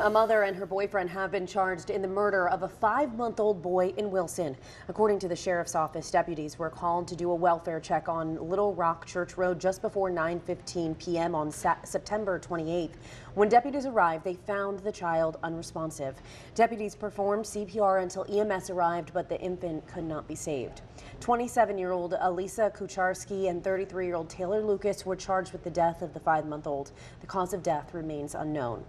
A mother and her boyfriend have been charged in the murder of a five-month-old boy in Wilson. According to the sheriff's office, deputies were called to do a welfare check on Little Rock Church Road just before 9:15 p.m. on September 28th. When deputies arrived, they found the child unresponsive. Deputies performed CPR until EMS arrived, but the infant could not be saved. 27-year-old Elisa Kucharski and 33-year-old Taylor Lucas were charged with the death of the five-month-old. The cause of death remains unknown.